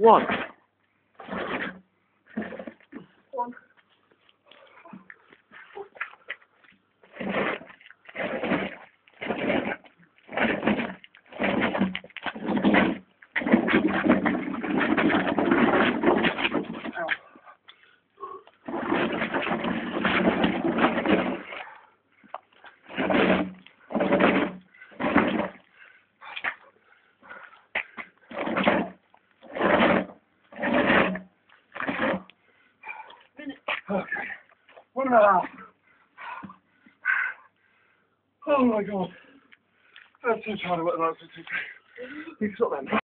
one. Okay. One and a half. Oh my god. That's too it. That's too tired. You stop then.